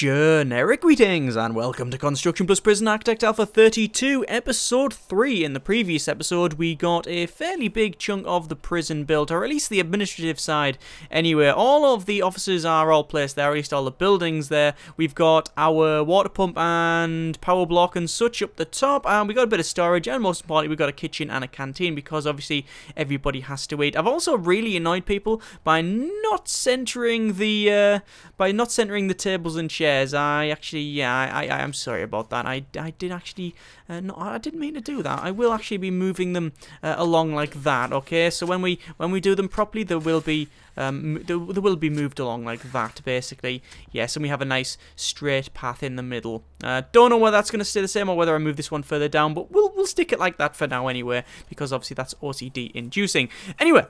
Generic greetings and welcome to Construction Plus Prison Architect Alpha 32, Episode 3. In the previous episode, we got a fairly big chunk of the prison built, or at least the administrative side. Anyway, all of the offices are all placed there, at least all the buildings there. We've got our water pump and power block and such up the top, and we got a bit of storage, and most importantly, we've got a kitchen and a canteen because obviously everybody has to eat. I've also really annoyed people by not centering the uh, by not centering the tables and chairs. I actually, yeah, I, I, am sorry about that. I, I did actually, uh, no, I didn't mean to do that. I will actually be moving them uh, along like that. Okay, so when we when we do them properly, there will be um, there, they will be moved along like that, basically. Yes, and we have a nice straight path in the middle. Uh, don't know whether that's going to stay the same or whether I move this one further down, but we'll we'll stick it like that for now anyway, because obviously that's OCD inducing. Anyway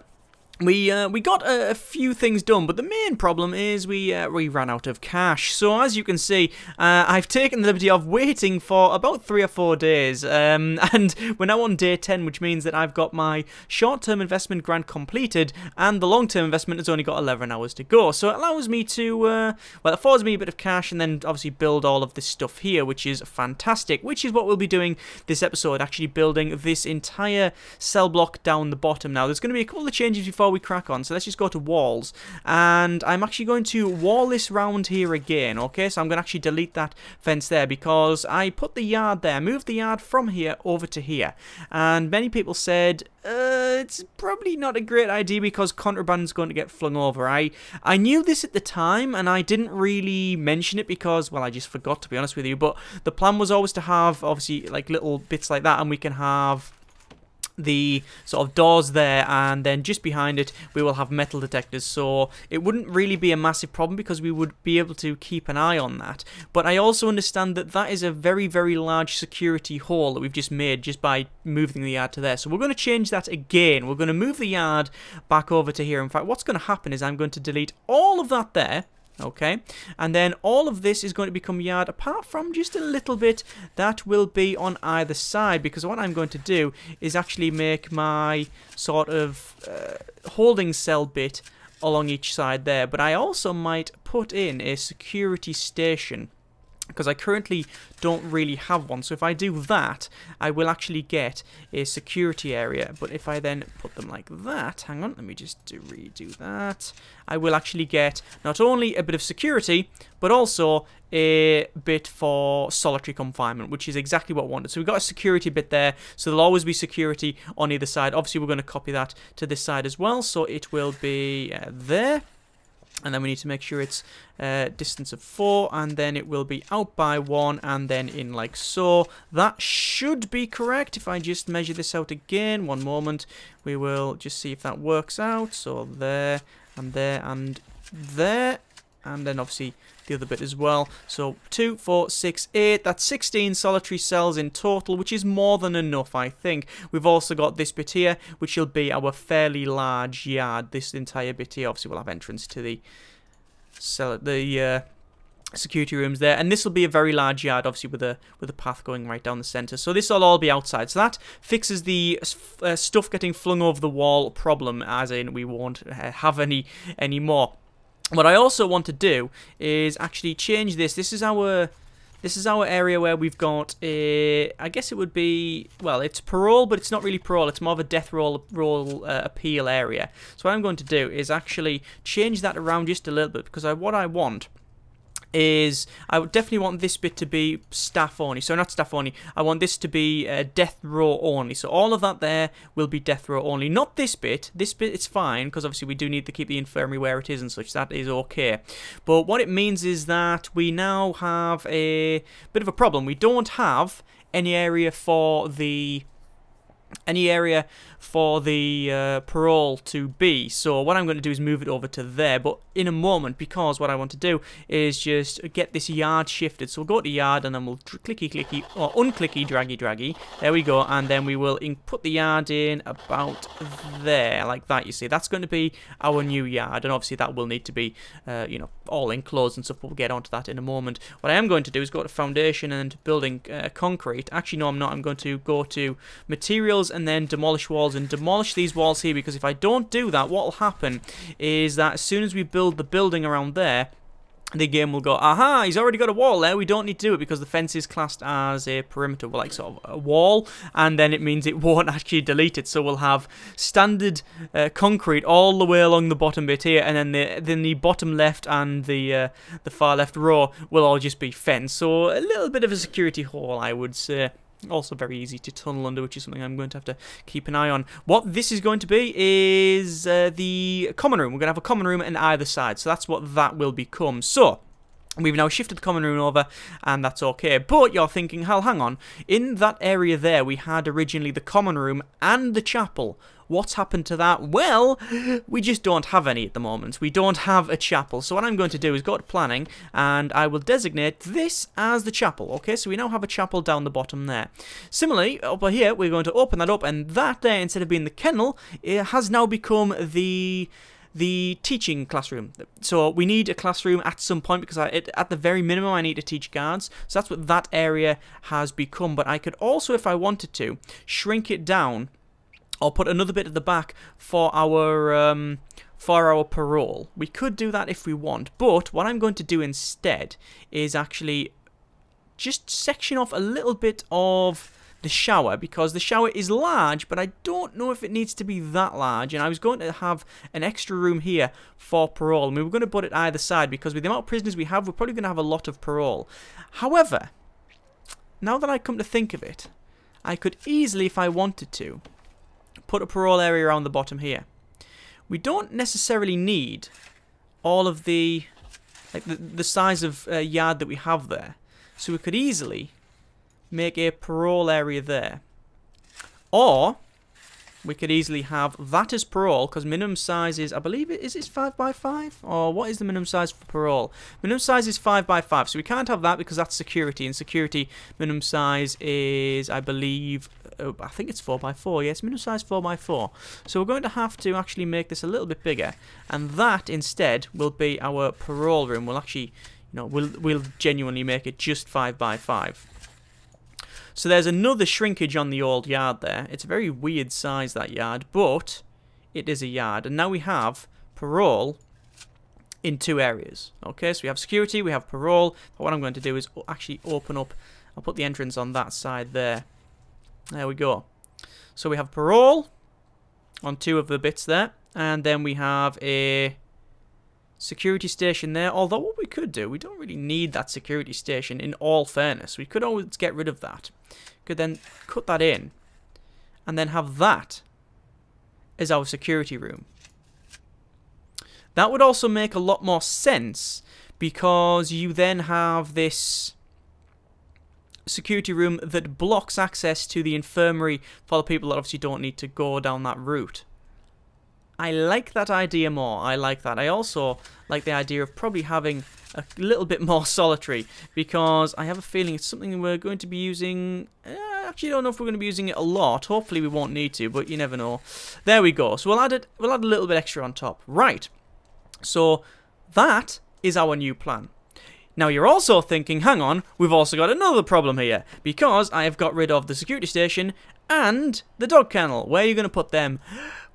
we uh, we got a, a, few things done, but the main problem is we uh, we ran out of cash. So as you can see, uh, I've taken the liberty of waiting for about three or four days, um, and we're now on day ten, which means that I've got my short-term investment grant completed, and the long-term investment has only got 11 hours to go. So it allows me to uh, well, it affords me a bit of cash, and then obviously build all of this stuff here, which is fantastic. Which is what we'll be doing this episode, actually building this entire cell block down the bottom. Now there's going to be a couple of changes before before we crack on, so let's just go to walls. And I'm actually going to wall this round here again, okay? So I'm going to actually delete that fence there because I put the yard there, moved the yard from here over to here. And many people said, uh, it's probably not a great idea because contraband's going to get flung over. I, I knew this at the time and I didn't really mention it because, well, I just forgot to be honest with you. But the plan was always to have, obviously, like little bits like that and we can have the sort of doors there and then just behind it we will have metal detectors. So it wouldn't really be a massive problem because we would be able to keep an eye on that. But I also understand that that is a very very large security hole that we've just made just by moving the yard to there. So we're going to change that again. We're going to move the yard back over to here. In fact what's going to happen is I'm going to delete all of that there okay? And then all of this is going to become yard apart from just a little bit that will be on either side because what I'm going to do is actually make my sort of uh, holding cell bit along each side there. But I also might put in a security station because I currently don't really have one. So if I do that, I will actually get a security area. But if I then put them like that, hang on, let me just do, redo that. I will actually get not only a bit of security, but also a bit for solitary confinement, which is exactly what I wanted. So we've got a security bit there, so there'll always be security on either side. Obviously, we're going to copy that to this side as well, so it will be uh, there and then we need to make sure it's uh, distance of 4 and then it will be out by 1 and then in like so. That should be correct. If I just measure this out again one moment we will just see if that works out. So there and there and there and then obviously the other bit as well. So 2, 4, 6, 8, that's 16 solitary cells in total, which is more than enough, I think. We've also got this bit here, which will be our fairly large yard. This entire bit here, obviously, will have entrance to the cell, the uh, security rooms there, and this will be a very large yard, obviously, with a with a path going right down the center. So this will all be outside. So that fixes the uh, stuff getting flung over the wall problem, as in we won't uh, have any any more. What I also want to do is actually change this. This is our this is our area where we've got a, I guess it would be, well, it's parole, but it's not really parole. It's more of a death roll, roll uh, appeal area. So what I'm going to do is actually change that around just a little bit because I, what I want is I would definitely want this bit to be staff only. So not staff only. I want this to be uh, death row only. So all of that there will be death row only. Not this bit. This bit it's fine because obviously we do need to keep the infirmary where it is and such. That is okay. But what it means is that we now have a bit of a problem. We don't have any area for the any area for the uh, parole to be. So what I'm going to do is move it over to there, but in a moment, because what I want to do is just get this yard shifted. So we'll go to yard, and then we'll clicky clicky, or unclicky draggy draggy. There we go, and then we will put the yard in about there, like that, you see. That's going to be our new yard, and obviously that will need to be, uh, you know, all enclosed and stuff. We'll get onto that in a moment. What I am going to do is go to foundation and building uh, concrete. Actually, no, I'm not. I'm going to go to materials and then demolish walls and demolish these walls here because if I don't do that, what will happen is that as soon as we build the building around there, the game will go, aha, he's already got a wall there, we don't need to do it because the fence is classed as a perimeter, like sort of a wall, and then it means it won't actually delete it, so we'll have standard uh, concrete all the way along the bottom bit here, and then the then the bottom left and the uh, the far left row will all just be fence, so a little bit of a security hole, I would say. Also very easy to tunnel under, which is something I'm going to have to keep an eye on. What this is going to be is uh, the common room. We're going to have a common room on either side, so that's what that will become. So, We've now shifted the common room over, and that's okay. But you're thinking, hell, hang on. In that area there, we had originally the common room and the chapel. What's happened to that? Well, we just don't have any at the moment. We don't have a chapel. So what I'm going to do is go to planning, and I will designate this as the chapel. Okay, so we now have a chapel down the bottom there. Similarly, over here, we're going to open that up, and that there, instead of being the kennel, it has now become the the teaching classroom. So we need a classroom at some point because I, it, at the very minimum I need to teach guards. So that's what that area has become. But I could also, if I wanted to, shrink it down or put another bit at the back for our um, for our parole. We could do that if we want, but what I'm going to do instead is actually just section off a little bit of the shower because the shower is large but I don't know if it needs to be that large. And I was going to have an extra room here for parole and we were going to put it either side because with the amount of prisoners we have we're probably going to have a lot of parole. However now that I come to think of it I could easily if I wanted to put a parole area around the bottom here. We don't necessarily need all of the like the, the size of uh, yard that we have there. So we could easily make a parole area there. Or, we could easily have that as parole, because minimum size is, I believe, it is it 5 by 5 Or what is the minimum size for parole? Minimum size is 5 by 5 so we can't have that because that's security, and security minimum size is, I believe, uh, I think it's 4 by 4 yes, minimum size 4 by 4 So we're going to have to actually make this a little bit bigger, and that instead will be our parole room. We'll actually, you know, we'll, we'll genuinely make it just 5 by 5 so there's another shrinkage on the old yard there. It's a very weird size, that yard, but it is a yard. And now we have parole in two areas. Okay, so we have security, we have parole. But what I'm going to do is actually open up, I'll put the entrance on that side there. There we go. So we have parole on two of the bits there. And then we have a security station there. Although what we could do, we don't really need that security station in all fairness. We could always get rid of that. Could then cut that in and then have that as our security room. That would also make a lot more sense because you then have this security room that blocks access to the infirmary for the people that obviously don't need to go down that route. I like that idea more. I like that. I also like the idea of probably having a little bit more solitary because I have a feeling it's something we're going to be using. Eh, I actually don't know if we're going to be using it a lot. Hopefully we won't need to, but you never know. There we go. So we'll add it. We'll add a little bit extra on top. Right. So that is our new plan. Now you're also thinking, hang on, we've also got another problem here, because I have got rid of the security station and the dog kennel. Where are you going to put them?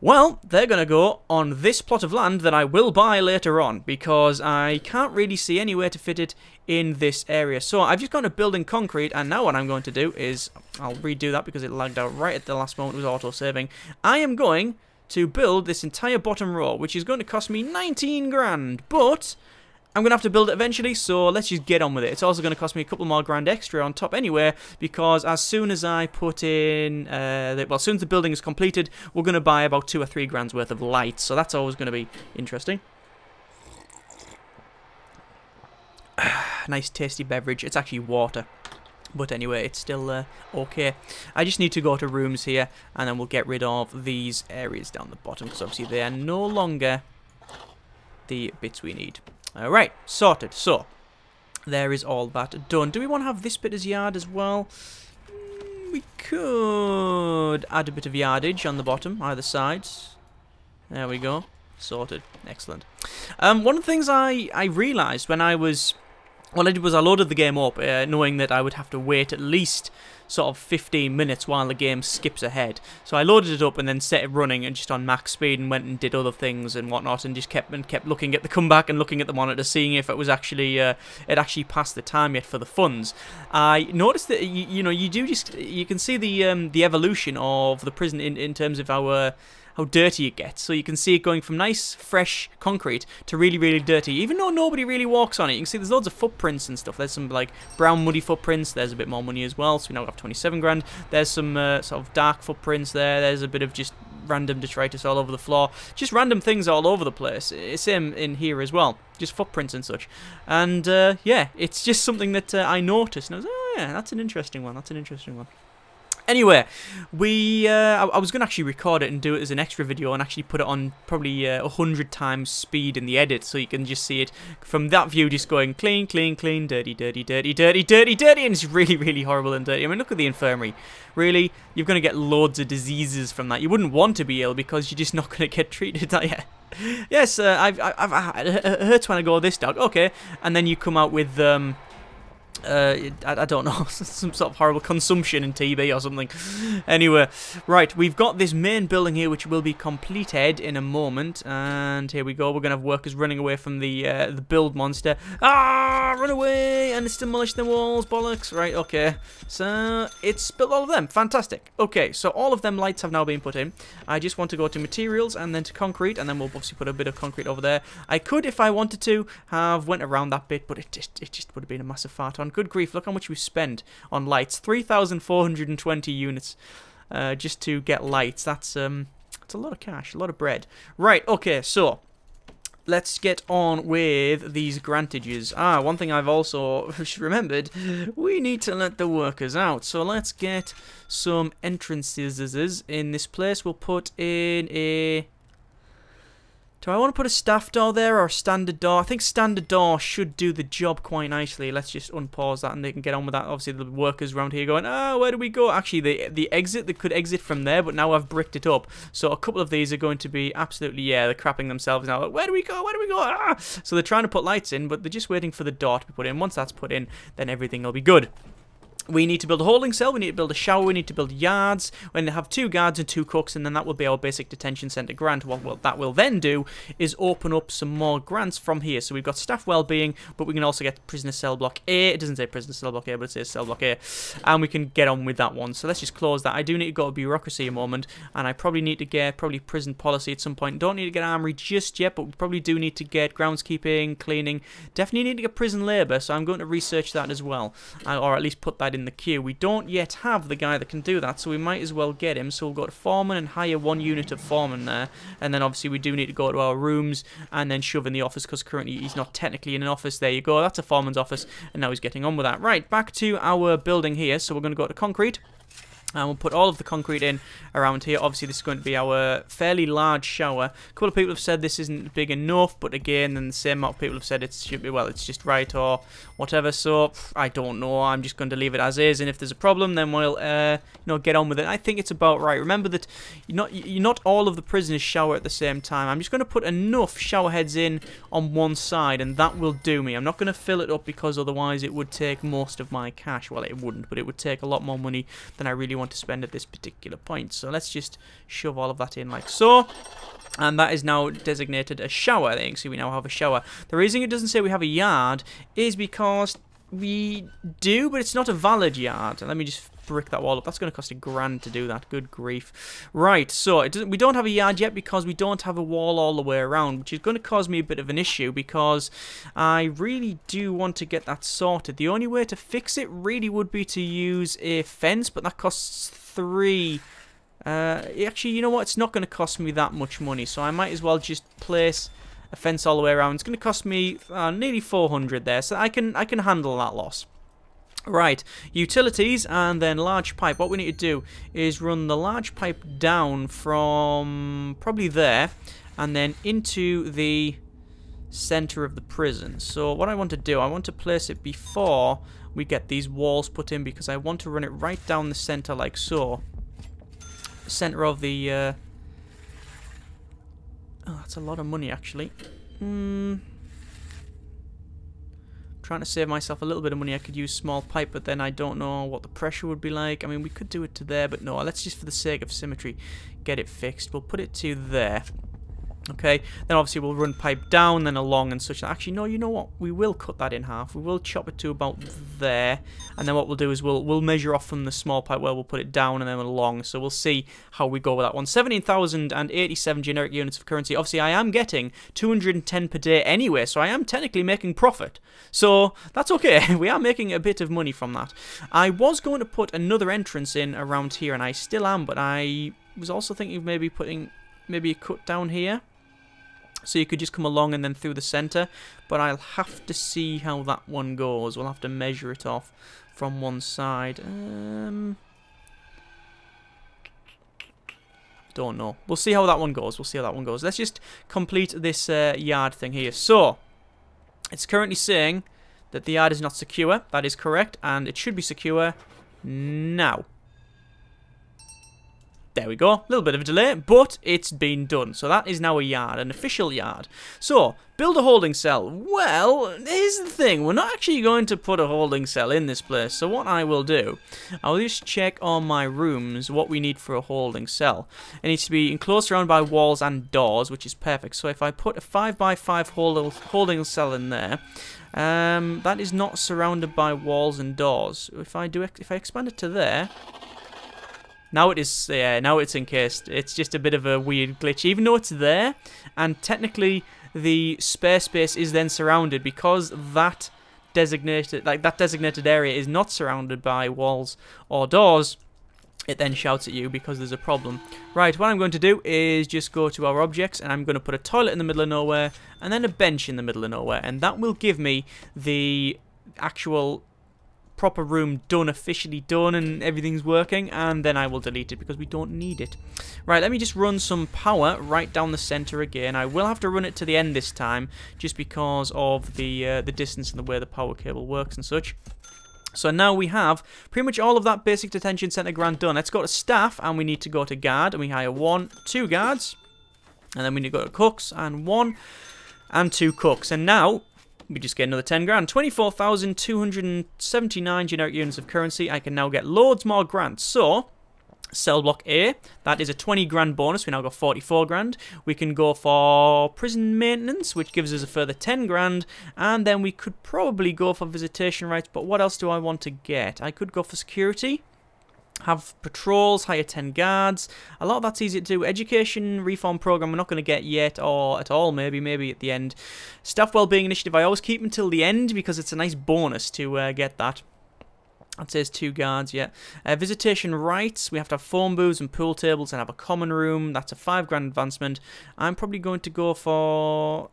Well, they're going to go on this plot of land that I will buy later on because I can't really see anywhere to fit it in this area. So I've just gone to building concrete and now what I'm going to do is, I'll redo that because it lagged out right at the last moment, it was auto-saving. I am going to build this entire bottom row, which is going to cost me 19 grand, but I'm going to have to build it eventually, so let's just get on with it. It's also going to cost me a couple more grand extra on top anyway, because as soon as I put in, uh, the, well, as soon as the building is completed, we're going to buy about two or three grand's worth of lights, so that's always going to be interesting. nice tasty beverage. It's actually water. But anyway, it's still uh, okay. I just need to go to rooms here, and then we'll get rid of these areas down the bottom, because obviously they are no longer the bits we need. Alright, sorted. So, there is all that done. Do we want to have this bit as yard as well? Mm, we could add a bit of yardage on the bottom, either sides. There we go. Sorted. Excellent. Um, one of the things I, I realised when I was what I did was I loaded the game up, uh, knowing that I would have to wait at least sort of 15 minutes while the game skips ahead. So I loaded it up and then set it running and just on max speed and went and did other things and whatnot and just kept and kept looking at the comeback and looking at the monitor, seeing if it was actually uh, it actually passed the time yet for the funds. I noticed that you, you know you do just you can see the um, the evolution of the prison in in terms of our how dirty it gets. So you can see it going from nice, fresh concrete to really, really dirty, even though nobody really walks on it. You can see there's loads of footprints and stuff. There's some like brown muddy footprints. There's a bit more money as well. So we now have 27 grand. There's some uh, sort of dark footprints there. There's a bit of just random detritus all over the floor. Just random things all over the place. Same in here as well. Just footprints and such. And uh, yeah, it's just something that uh, I noticed. And I was, oh yeah, that's an interesting one. That's an interesting one. Anyway, we uh, I, I, was going to actually record it and do it as an extra video and actually put it on probably uh, a uh, hundred times speed in the edit so you can just see it from that view just going clean, clean, clean, dirty, dirty, dirty, dirty, dirty, dirty, and it's really, really horrible and dirty. I mean, look at the infirmary. Really, you're going to get loads of diseases from that. You wouldn't want to be ill because you're just not going to get treated. yeah. Yes, uh, I've, I've, I've, it hurts when I go this dog. Okay, and then you come out with um, uh, I, I, don't know, some sort of horrible consumption in TB or something. Anyway, right, we've got this main building here which will be completed in a moment, and here we go. We're gonna have workers running away from the uh, the build monster. Ah, run away and it's demolished the walls, bollocks. Right, okay. So it's built all of them. Fantastic. Okay, so all of them lights have now been put in. I just want to go to materials and then to concrete, and then we'll obviously put a bit of concrete over there. I could, if I wanted to, have went around that bit, but it just it just would have been a massive fart on good grief, look how much we spent on lights. 3,420 units uh, just to get lights. That's, um, that's a lot of cash, a lot of bread. Right, okay, so let's get on with these grantages. Ah, one thing I've also remembered, we need to let the workers out. So let's get some entrances in this place. We'll put in a do I want to put a staff door there or a standard door? I think standard door should do the job quite nicely. Let's just unpause that and they can get on with that. Obviously, the workers around here going, ah, oh, where do we go? Actually, the the exit, they could exit from there, but now I've bricked it up. So a couple of these are going to be absolutely, yeah, they're crapping themselves now. Like, where do we go? Where do we go? Ah! So they're trying to put lights in, but they're just waiting for the door to be put in. Once that's put in, then everything will be good. We need to build a holding cell, we need to build a shower, we need to build yards, we need to have two guards and two cooks, and then that will be our basic detention centre grant. What, what that will then do is open up some more grants from here. So we've got staff well-being, but we can also get prisoner cell block A. It doesn't say prisoner cell block A, but it says cell block A. And we can get on with that one. So let's just close that. I do need to go to bureaucracy a moment, and I probably need to get probably prison policy at some point. Don't need to get armory just yet, but we probably do need to get groundskeeping, cleaning. Definitely need to get prison labour, so I'm going to research that as well, or at least put that in the queue. We don't yet have the guy that can do that, so we might as well get him. So we'll go to foreman and hire one unit of foreman there. And then obviously we do need to go to our rooms and then shove in the office because currently he's not technically in an office. There you go. That's a foreman's office. And now he's getting on with that. Right, back to our building here. So we're going to go to concrete. And we'll put all of the concrete in around here. Obviously, this is going to be our fairly large shower. A couple of people have said this isn't big enough, but again, then the same amount of people have said it should be, well, it's just right or whatever. So, I don't know. I'm just going to leave it as is, and if there's a problem, then we'll, uh, you know, get on with it. I think it's about right. Remember that you're not, you're not all of the prisoners shower at the same time. I'm just going to put enough shower heads in on one side, and that will do me. I'm not going to fill it up because otherwise it would take most of my cash. Well, it wouldn't, but it would take a lot more money than I really want to spend at this particular point. So let's just shove all of that in like so. And that is now designated a shower. There you can see we now have a shower. The reason it doesn't say we have a yard is because we do, but it's not a valid yard. Let me just brick that wall up. That's going to cost a grand to do that. Good grief. Right, so we don't have a yard yet because we don't have a wall all the way around, which is going to cause me a bit of an issue because I really do want to get that sorted. The only way to fix it really would be to use a fence, but that costs three... Uh, actually, you know what? It's not going to cost me that much money, so I might as well just place a fence all the way around. It's going to cost me uh, nearly 400 there, so I can I can handle that loss. Right, utilities and then large pipe. What we need to do is run the large pipe down from probably there and then into the center of the prison. So what I want to do, I want to place it before we get these walls put in because I want to run it right down the center like so. Center of the... Uh... Oh, that's a lot of money actually. Hmm... trying to save myself a little bit of money. I could use small pipe, but then I don't know what the pressure would be like. I mean, we could do it to there, but no. Let's just, for the sake of symmetry, get it fixed. We'll put it to there. Okay, then obviously we'll run pipe down, then along and such. Actually, no, you know what? We will cut that in half. We will chop it to about there, and then what we'll do is we'll we'll measure off from the small pipe where we'll put it down and then along. So we'll see how we go with that one. 17,087 generic units of currency. Obviously, I am getting 210 per day anyway, so I am technically making profit. So that's okay. we are making a bit of money from that. I was going to put another entrance in around here, and I still am, but I was also thinking of maybe putting maybe a cut down here. So you could just come along and then through the centre. But I'll have to see how that one goes. We'll have to measure it off from one side. Um, don't know. We'll see how that one goes. We'll see how that one goes. Let's just complete this uh, yard thing here. So, it's currently saying that the yard is not secure. That is correct. And it should be secure now. There we go. A little bit of a delay, but it's been done. So that is now a yard, an official yard. So, build a holding cell. Well, here's the thing. We're not actually going to put a holding cell in this place. So what I will do, I'll just check on my rooms what we need for a holding cell. It needs to be enclosed around by walls and doors, which is perfect. So if I put a 5x5 holding cell in there, um, that is not surrounded by walls and doors. If I do, if I expand it to there, now it is, yeah, now it's encased. It's just a bit of a weird glitch, even though it's there, and technically the spare space is then surrounded because that designated, like that designated area is not surrounded by walls or doors. It then shouts at you because there's a problem. Right, what I'm going to do is just go to our objects and I'm going to put a toilet in the middle of nowhere and then a bench in the middle of nowhere and that will give me the actual proper room done, officially done, and everything's working, and then I will delete it because we don't need it. Right, let me just run some power right down the center again. I will have to run it to the end this time, just because of the uh, the distance and the way the power cable works and such. So now we have pretty much all of that basic detention center grant done. Let's go to staff, and we need to go to guard, and we hire one, two guards, and then we need to go to cooks, and one, and two cooks. And now we just get another 10 grand. 24,279 generic units of currency. I can now get loads more grants. So, cell block A, that is a 20 grand bonus. We now got 44 grand. We can go for prison maintenance, which gives us a further 10 grand. And then we could probably go for visitation rights. But what else do I want to get? I could go for security have patrols, hire 10 guards. A lot of that's easy to do. Education reform program we're not going to get yet or at all maybe, maybe at the end. Staff wellbeing initiative I always keep until the end because it's a nice bonus to uh, get that. That says two guards, yeah. Uh, visitation rights, we have to have phone booths and pool tables and have a common room. That's a five grand advancement. I'm probably going to go for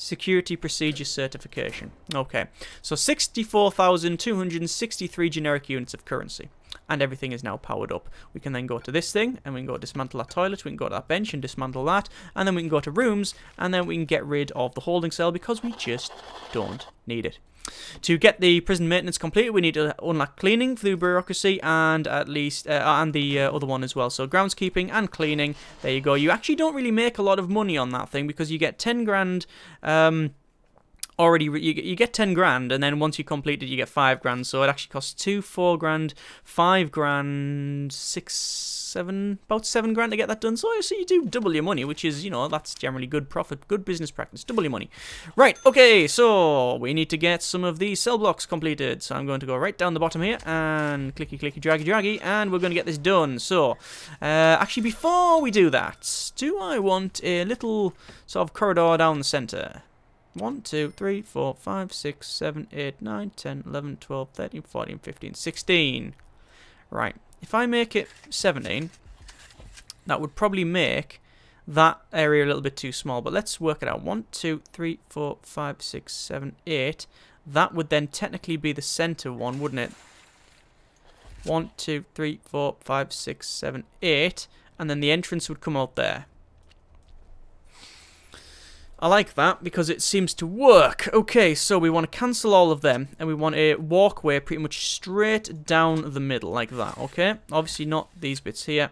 Security Procedure Certification. Okay, so 64,263 generic units of currency. And everything is now powered up. We can then go to this thing, and we can go dismantle that toilet, we can go to that bench and dismantle that, and then we can go to rooms, and then we can get rid of the holding cell because we just don't need it. To get the prison maintenance completed, we need to unlock cleaning through bureaucracy and at least uh, and the uh, other one as well. So groundskeeping and cleaning. There you go. You actually don't really make a lot of money on that thing because you get 10 grand um, already you, you get 10 grand and then once you complete it you get 5 grand. So it actually costs 2 4 grand 5 grand 6 7 about 7 grand to get that done. So, so you do double your money which is you know that's generally good profit good business practice. Double your money. Right okay so we need to get some of these cell blocks completed. So I'm going to go right down the bottom here and clicky clicky draggy draggy and we're going to get this done. So uh, actually before we do that do I want a little sort of corridor down the center 1, 2, 3, 4, 5, 6, 7, 8, 9, 10, 11, 12, 13, 14, 15, 16. Right, if I make it 17, that would probably make that area a little bit too small. But let's work it out. 1, 2, 3, 4, 5, 6, 7, 8. That would then technically be the center one, wouldn't it? 1, 2, 3, 4, 5, 6, 7, 8. And then the entrance would come out there. I like that because it seems to work. Okay, so we want to cancel all of them and we want a walkway pretty much straight down the middle like that, okay? Obviously not these bits here,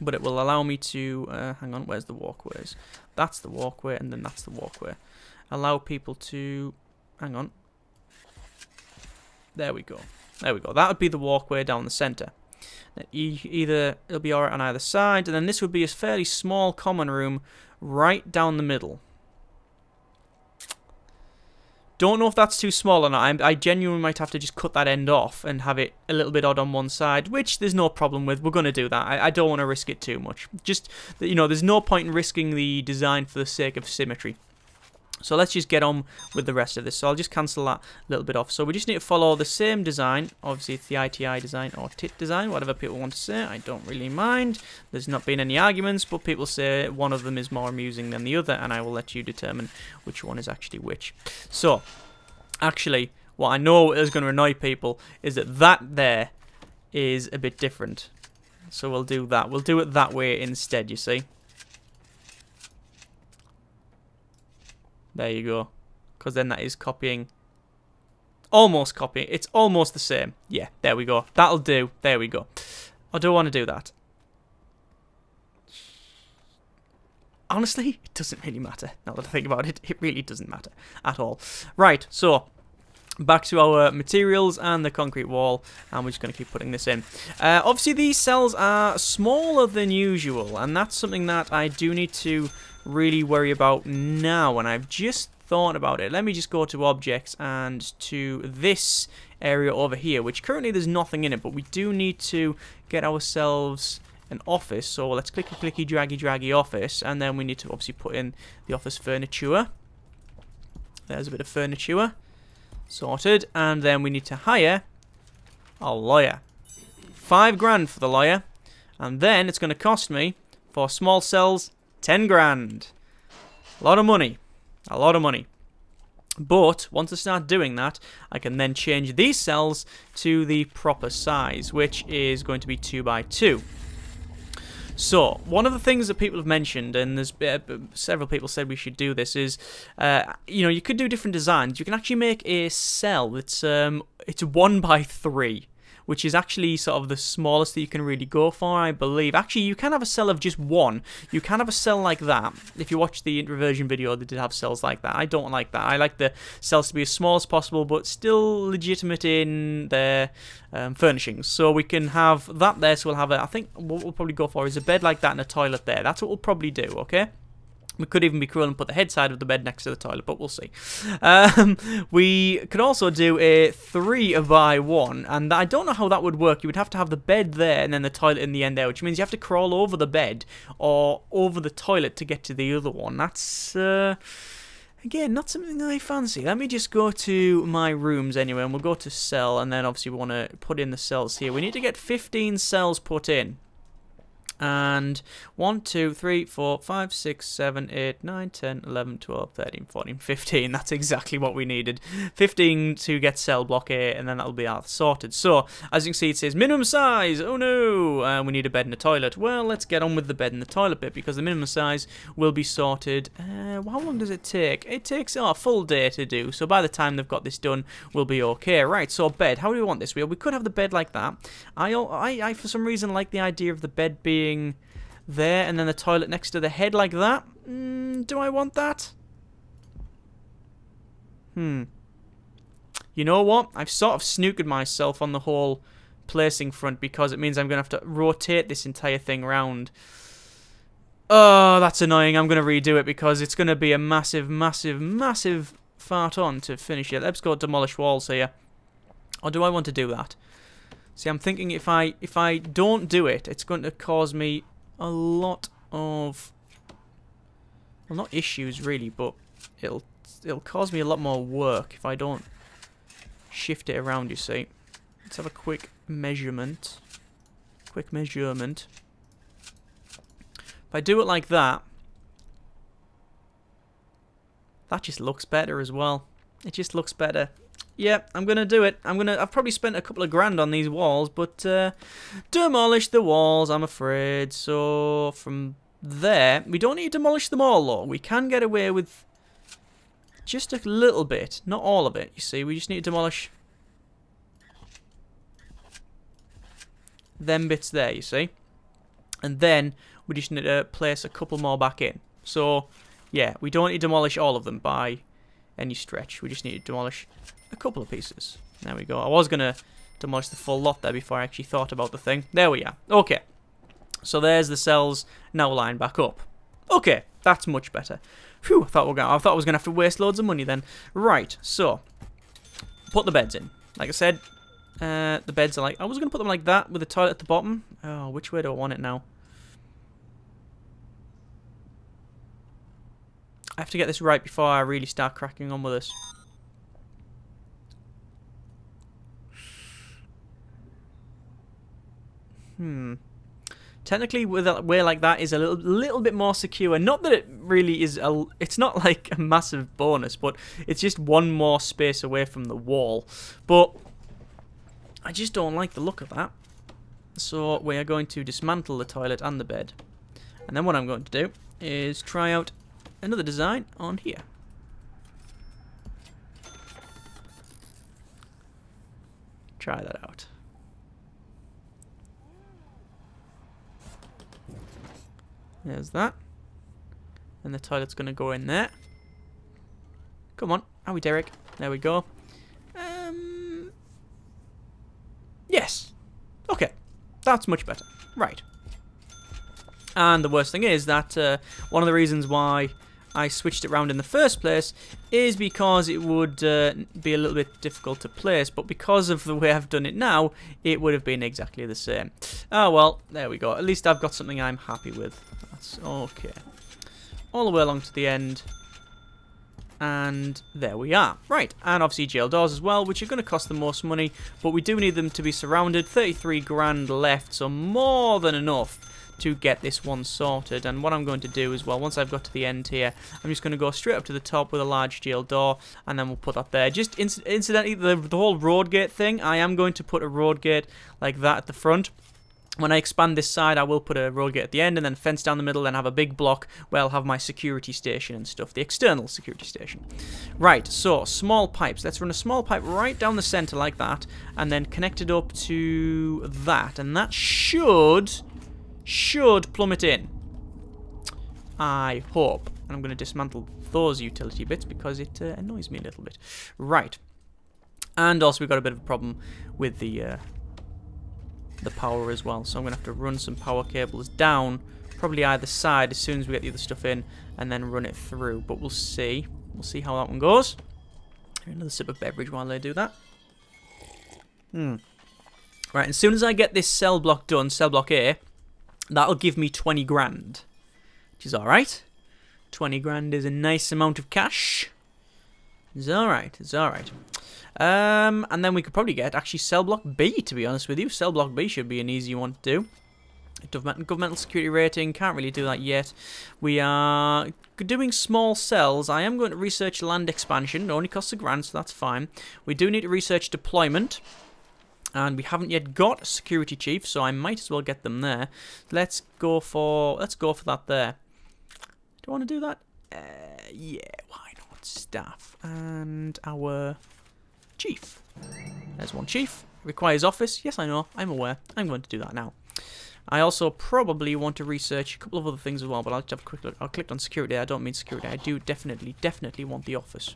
but it will allow me to... Uh, hang on, where's the walkways? That's the walkway and then that's the walkway. allow people to... Hang on. There we go. There we go. That would be the walkway down the centre. Either it'll be alright on either side, and then this would be a fairly small common room right down the middle. Don't know if that's too small or not. I, I genuinely might have to just cut that end off and have it a little bit odd on one side, which there's no problem with. We're going to do that. I, I don't want to risk it too much. Just, you know, there's no point in risking the design for the sake of symmetry. So let's just get on with the rest of this. So I'll just cancel that little bit off. So we just need to follow the same design. Obviously, it's the ITI design or TIT design, whatever people want to say. I don't really mind. There's not been any arguments, but people say one of them is more amusing than the other, and I will let you determine which one is actually which. So, actually, what I know is going to annoy people is that that there is a bit different. So we'll do that. We'll do it that way instead, you see. There you go. Because then that is copying. Almost copying. It's almost the same. Yeah, there we go. That'll do. There we go. I don't want to do that. Honestly, it doesn't really matter. Now that I think about it, it really doesn't matter at all. Right, so back to our materials and the concrete wall and we're just going to keep putting this in. Uh, obviously these cells are smaller than usual and that's something that I do need to really worry about now and I've just thought about it. Let me just go to objects and to this area over here which currently there's nothing in it but we do need to get ourselves an office. So let's clicky clicky draggy draggy office and then we need to obviously put in the office furniture. There's a bit of furniture Sorted. And then we need to hire a lawyer. Five grand for the lawyer. And then it's going to cost me, for small cells, ten grand. A lot of money. A lot of money. But once I start doing that, I can then change these cells to the proper size, which is going to be 2 by 2 so, one of the things that people have mentioned, and there's uh, several people said we should do this, is uh, you know you could do different designs. You can actually make a cell that's um, it's one by three which is actually sort of the smallest that you can really go for, I believe. Actually, you can have a cell of just one. You can have a cell like that. If you watch the introversion video, they did have cells like that. I don't like that. I like the cells to be as small as possible, but still legitimate in their um, furnishings. So we can have that there, so we'll have a, I think what we'll probably go for is a bed like that and a toilet there. That's what we'll probably do, okay? We could even be cruel and put the head side of the bed next to the toilet, but we'll see. Um, we could also do a three by one, and I don't know how that would work. You would have to have the bed there and then the toilet in the end there, which means you have to crawl over the bed or over the toilet to get to the other one. That's, uh, again, not something I fancy. Let me just go to my rooms anyway, and we'll go to cell, and then obviously we want to put in the cells here. We need to get 15 cells put in and 1, 2, 3, 4, 5, 6, 7, 8, 9, 10, 11, 12, 13, 14, 15. That's exactly what we needed. 15 to get cell block A, and then that'll be our sorted. So, as you can see, it says minimum size. Oh no, uh, we need a bed and a toilet. Well, let's get on with the bed and the toilet bit, because the minimum size will be sorted. Uh, how long does it take? It takes oh, a full day to do, so by the time they've got this done, we'll be okay. Right, so bed. How do we want this? We, we could have the bed like that. I, I, I, for some reason, like the idea of the bed being there and then the toilet next to the head like that. Mm, do I want that? Hmm. You know what? I've sort of snookered myself on the whole placing front because it means I'm going to have to rotate this entire thing around. Oh, that's annoying. I'm going to redo it because it's going to be a massive, massive, massive fart on to finish it. Let's go demolish walls here. Or do I want to do that? See, I'm thinking if I if I don't do it, it's going to cause me a lot of well, not issues really, but it'll it'll cause me a lot more work if I don't shift it around. You see, let's have a quick measurement. Quick measurement. If I do it like that, that just looks better as well. It just looks better. Yeah, I'm gonna do it. I'm gonna. I've probably spent a couple of grand on these walls, but uh, demolish the walls. I'm afraid. So from there, we don't need to demolish them all, though. We can get away with just a little bit, not all of it. You see, we just need to demolish them bits there. You see, and then we just need to place a couple more back in. So yeah, we don't need to demolish all of them by any stretch. We just need to demolish a couple of pieces. There we go. I was going to demolish the full lot there before I actually thought about the thing. There we are. Okay. So there's the cells now lined back up. Okay, that's much better. Phew, I thought, we gonna, I thought I was going to have to waste loads of money then. Right, so, put the beds in. Like I said, uh, the beds are like, I was going to put them like that with the toilet at the bottom. Oh, which way do I want it now? I have to get this right before I really start cracking on with this. Hmm. Technically, with a way like that is a little, little bit more secure. Not that it really is a. It's not like a massive bonus, but it's just one more space away from the wall. But I just don't like the look of that. So we are going to dismantle the toilet and the bed. And then what I'm going to do is try out another design on here. Try that out. There's that. And the toilet's going to go in there. Come on. Are we, Derek? There we go. Um. Yes. Okay. That's much better. Right. And the worst thing is that uh, one of the reasons why I switched it around in the first place is because it would uh, be a little bit difficult to place, but because of the way I've done it now, it would have been exactly the same. Oh well, there we go. At least I've got something I'm happy with. That's okay. All the way along to the end. And there we are. Right, and obviously jail doors as well, which are going to cost the most money, but we do need them to be surrounded. 33 grand left, so more than enough to get this one sorted. And what I'm going to do as well, once I've got to the end here, I'm just going to go straight up to the top with a large jail door, and then we'll put that there. Just inc incidentally, the, the whole road gate thing, I am going to put a road gate like that at the front. When I expand this side, I will put a road gate at the end and then fence down the middle and have a big block where I'll have my security station and stuff, the external security station. Right, so small pipes. Let's run a small pipe right down the center like that and then connect it up to that. And that should should plummet in. I hope. And I'm going to dismantle those utility bits because it uh, annoys me a little bit. Right. And also we've got a bit of a problem with the uh, the power as well. So I'm going to have to run some power cables down, probably either side as soon as we get the other stuff in, and then run it through. But we'll see. We'll see how that one goes. Another sip of beverage while they do that. Hmm. Right, as soon as I get this cell block done, cell block A, That'll give me 20 grand, which is alright. 20 grand is a nice amount of cash. It's alright, it's alright. Um, and then we could probably get actually cell block B, to be honest with you. Cell block B should be an easy one to do. Governmental security rating, can't really do that yet. We are doing small cells. I am going to research land expansion. It only costs a grand, so that's fine. We do need to research deployment. And we haven't yet got a security chief, so I might as well get them there. Let's go for let's go for that there. Do I want to do that? Uh, yeah, why not? Staff and our chief. There's one chief. Requires office. Yes, I know. I'm aware. I'm going to do that now. I also probably want to research a couple of other things as well, but I'll just have a quick look. I clicked on security. I don't mean security. I do definitely, definitely want the office.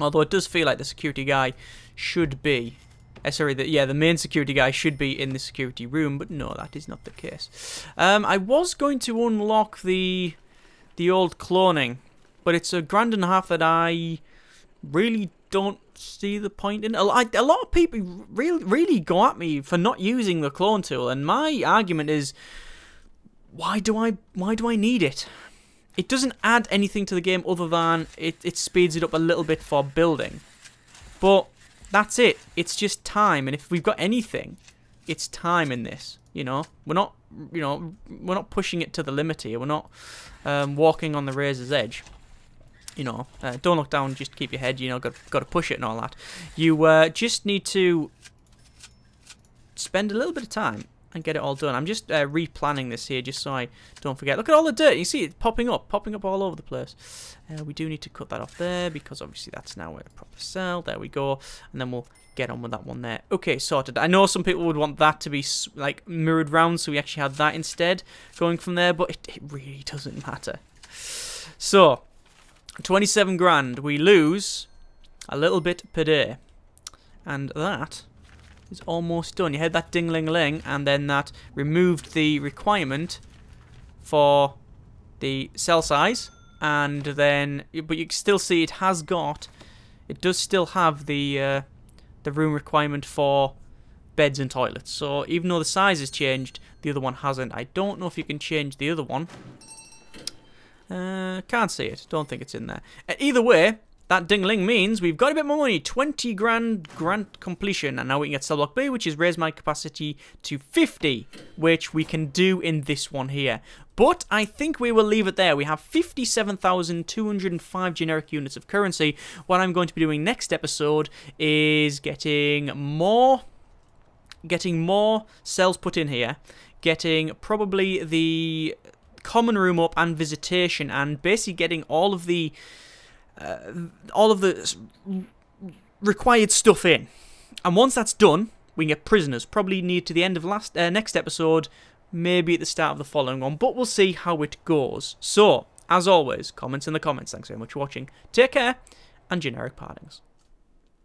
Although it does feel like the security guy should be uh, sorry, the, yeah, the main security guy should be in the security room, but no, that is not the case. Um, I was going to unlock the the old cloning, but it's a grand and a half that I really don't see the point in. A lot, a lot of people really, really go at me for not using the clone tool, and my argument is, why do I, why do I need it? It doesn't add anything to the game other than it, it speeds it up a little bit for building. But that's it. It's just time. And if we've got anything, it's time in this. You know, we're not, you know, we're not pushing it to the limit here. We're not um, walking on the razor's edge. You know, uh, don't look down. Just keep your head. You know, got got to push it and all that. You uh, just need to spend a little bit of time and get it all done. I'm just uh, replanning this here just so I don't forget. Look at all the dirt. You see it popping up, popping up all over the place. Uh, we do need to cut that off there because obviously that's now a proper cell. There we go. And then we'll get on with that one there. Okay, sorted. I know some people would want that to be like mirrored round so we actually had that instead going from there, but it, it really doesn't matter. So, 27 grand. We lose a little bit per day. And that is almost done. You had that ding-ling-ling, and then that removed the requirement for the cell size. And then, but you can still see it has got, it does still have the uh, the room requirement for beds and toilets. So even though the size has changed, the other one hasn't. I don't know if you can change the other one. Uh, can't see it. Don't think it's in there. Uh, either way, that dingling means we've got a bit more money. 20 grand grant completion. And now we can get cell block B, which is raise my capacity to 50, which we can do in this one here. But I think we will leave it there. We have 57,205 generic units of currency. What I'm going to be doing next episode is getting more getting more cells put in here, getting probably the common room up and visitation, and basically getting all of the uh, all of the required stuff in. And once that's done, we can get prisoners. Probably near to the end of last uh, next episode, maybe at the start of the following one, but we'll see how it goes. So, as always, comments in the comments. Thanks very much for watching. Take care, and generic partings.